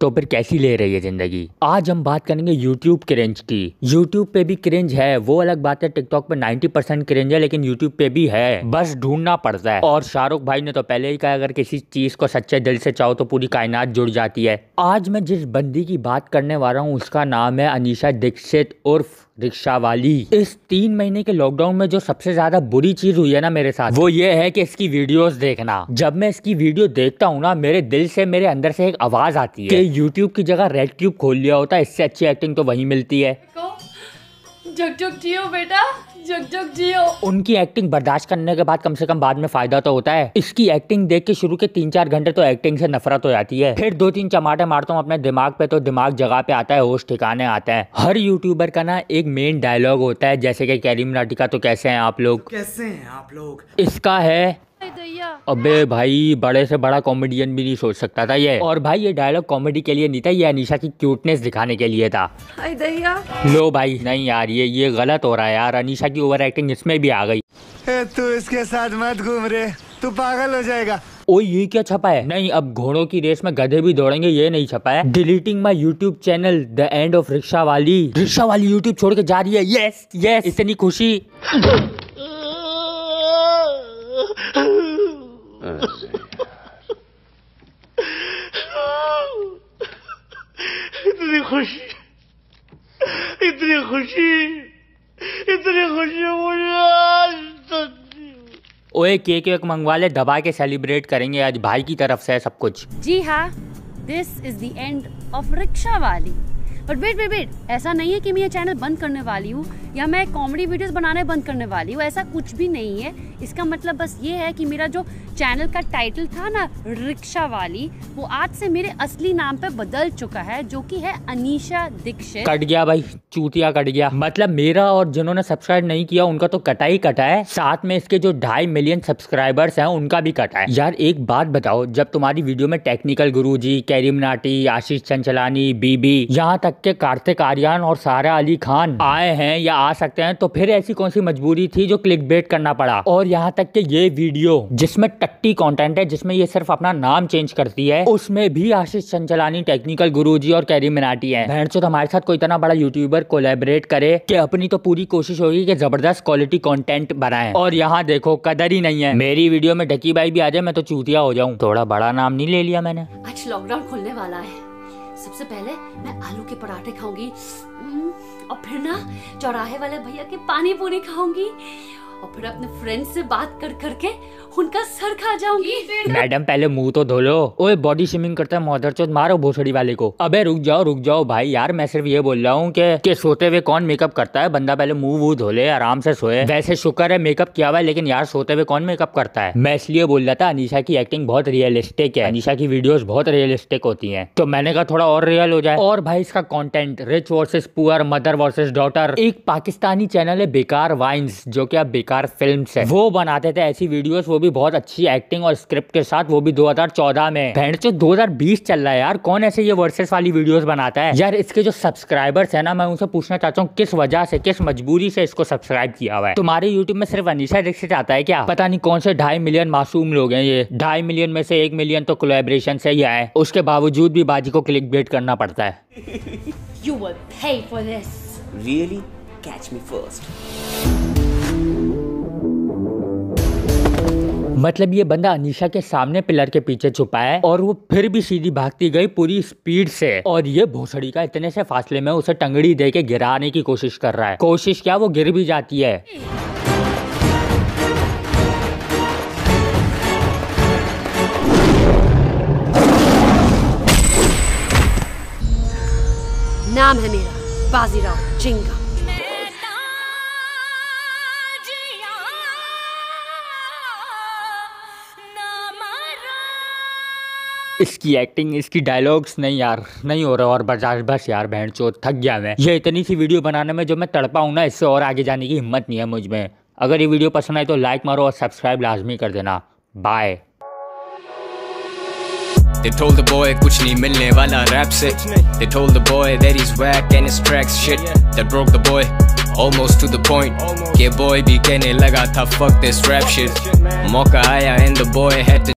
तो फिर कैसी ले रही है ज़िंदगी? आज हम बात करेंगे यूट्यूब क्रेंज की। यूट्यूब पे भी क्रेंज है, वो अलग बात है टिकटॉक पे 90 परसेंट क्रेंज है, लेकिन यूट्यूब पे भी है। बस ढूंढना पड़ता है। और शाहरुख भाई ने तो पहले ही कहा, अगर किसी चीज़ को सच्चे दिल से चाहो तो पूरी कायनात जुड़ जाती है। आज मैं जिस बंदी की बात करने वाला हूँ, उसका नाम है अनिशा दीक्षित उर्फ़ रिक्शा वाली। इस तीन महीने के लॉकडाउन में जो सबसे ज़्यादा बुरी चीज़ हुई है ना मेरे साथ वो ये है कि इसकी वीडियोस देखना। जब मैं इसकी वीडियो देखता हूँ ना मेरे दिल से मेरे अंदर से एक आवाज़ आती है कि यूट्यूब की जगह रेड ट्यूब खोल लिया होता इससे अच्छी एक्टिंग तो वही मिलती है। जग जग जियो बेटा। जग जग जियो। उनकी एक्टिंग बर्दाश्त करने के बाद कम से कम बाद में फ़ायदा तो होता है। इसकी एक्टिंग देख के शुरू के तीन चार घंटे तो एक्टिंग से नफरत हो जाती है। फिर दो तीन चमाटे मारता हूँ अपने दिमाग पे तो दिमाग जगह पे आता है होश ठिकाने आता है। हर यूट्यूबर का ना एक मेन डायलॉग होता है जैसे की कैरीम नाटिका तो कैसे है आप लोग? कैसे है आप लोग? इसका है अबे भाई बड़े से बड़ा कॉमेडियन भी नहीं सोच सकता था ये। और भाई ये डायलॉग कॉमेडी के लिए नहीं था ये अनिशा की क्यूटनेस दिखाने के लिए था। लो भाई नहीं यार ये ये गलत हो रहा है यार अनिशा की ओवर एक्टिंग इसमें भी आ गई। तू इसके साथ मत घूम रहे तू पागल हो जाएगा। ओ ये क्या छपा है? नहीं अब घोड़ों की रेस में गधे भी दौड़ेंगे ये नहीं छपा है। Deleting my YouTube channel the end of rickshaw वाली। रिक्शा वाली यूट्यूब छोड़ के जा रही है। यस यस इतनी खुशी इतनी खुशी इतनी खुशी इतनी खुशी मुझे आज तक। ओए केक वेक मंगवा ले दबा के सेलिब्रेट करेंगे आज भाई की तरफ़ से सब कुछ जी हाँ this is the end of rickshaw वाली बट वेट वेट वेट ऐसा नहीं है कि मैं ये चैनल बंद करने वाली हूँ या मैं कॉमेडी वीडियोस बनाने बंद करने वाली हूँ, ऐसा कुछ भी नहीं है। इसका मतलब बस ये है कि मेरा जो चैनल का टाइटल था ना, रिक्शा वाली, वो आज से मेरे असली नाम पे बदल चुका है, जो कि है अनीशा दीक्षित। कट गया भाई, चूतिया कट गया। मतलब मेरा और जिन्होंने सब्सक्राइब नहीं किया, उनका तो कटा ही कटा है। साथ में इसके जो ढाई मिलियन सब्सक्राइबर्स हैं, उनका भी कटा है। यार, एक बात बताओ, जब तुम्हारी वीडियो में technical Guruji CarryMinati Ashish Chanchlani BB यहाँ तक के कार्तिक आर्यन और सारा अली खान आए हैं या आ सकते हैं तो फिर ऐसी कौन सी मजबूरी थी जो क्लिक बेट करना पड़ा? और यहाँ तक के ये वीडियो, जिसमें टट्टी कंटेंट है, जिसमें ये सिर्फ़ अपना नाम चेंज करती है, उसमें भी आशीष चंचलानी टेक्निकल गुरुजी और कैरी मिनाटी है। चो हमारे साथ कोई इतना बड़ा यूट्यूबर कोलेबरेट करे कि अपनी तो पूरी कोशिश होगी कि ज़बरदस्त क्वालिटी कंटेंट बनाए। और यहाँ देखो, कदर ही नहीं है। मेरी वीडियो में ढकी बाई भी आ जाए, मैं तो चूतिया हो जाऊँ। थोड़ा बड़ा नाम नहीं ले लिया मैंने। आज लॉकडाउन खुलने वाला है। सबसे पहले मैं आलू के पराठे खाऊँगी हम्म, और फिर ना चौराहे वाले भैया के पानी पूरी खाऊँगी। और फिर अपने फ्रेंड से बात कर करके उनका सर खा जाऊँगी। मैडम पहले मुँह तो धो लो। ओए बॉडी स्विमिंग करता है मदर चौथ मारो भोसड़ी वाले को। अबे रुक जाओ रुक जाओ भाई। यार मैं सिर्फ़ ये बोल रहा हूँ कि कि सोते हुए कौन मेकअप करता है? बंदा पहले मुँह वूह धो ले आराम से सोए। वैसे शुक्र है मेकअप किया हुआ है लेकिन यार सोते हुए कौन मेकअप करता है? मैं इसलिए बोल रहा था अनिशा की एक्टिंग बहुत रियलिस्टिक है। अनिशा की वीडियोस बहुत रियलिस्टिक होती हैं। तो मैंने कहा थोड़ा और रियल हो जाए। और भाई इसका content rich versus poor mother versus daughter एक पाकिस्तानी चैनल है बेकार वाइन्स जो कि अब बेकार फ़िल्म है। वो बनाते थे ऐसी वीडियोस वो भी बहुत अच्छी एक्टिंग और स्क्रिप्ट के साथ वो भी 2014 में। बहन चो 2020 चल रहा है यार कौन ऐसे ये वर्सेस वाली वीडियोस बनाता है? यार इसके जो सब्सक्राइबर्स है ना मैं उनसे पूछना चाहता हूँ किस वजह से किस मजबूरी से इसको सब्सक्राइब किया हुआ है? तुम्हारे यूट्यूब में सिर्फ़ अनिशा दीक्षित आता है क्या? पता नहीं कौन से ढाई मिलियन मासूम लोग हैं ये। ढाई मिलियन में से एक मिलियन तो कोलेब्रेशन से ही आए उसके बावजूद भी बाजी को क्लिक बेट करना पड़ता है। You will pay for this Really? Catch me first. मतलब ये बंदा अनिशा के सामने पिलर के पीछे छुपा है और वो फिर भी सीधी भागती गई पूरी स्पीड से। और ये भोसड़ी का इतने से फासले में उसे टंगड़ी दे के गिराने की कोशिश कर रहा है। कोशिश क्या, वो गिर भी जाती है। नाम है मेरा, बाजीराव चिंगा। इसकी एक्टिंग इसकी डायलॉग्स नहीं यार नहीं हो रहा और बजाज बस यार बहन चो थक गया मैं। ये इतनी सी वीडियो बनाने में जो मैं तड़पा हूँ ना इससे और आगे जाने की हिम्मत नहीं है मुझमें। अगर ये वीडियो पसंद आए तो लाइक मारो और सब्सक्राइब लाजमी कर देना। Bye They told the boy कुछ नहीं मिलने वाला रैप से। They told the boy that he's whack and his tracks shit. That broke the boy almost to the point. के boy भी कहने लगा था fuck this rap shit. मौका आया and the boy had to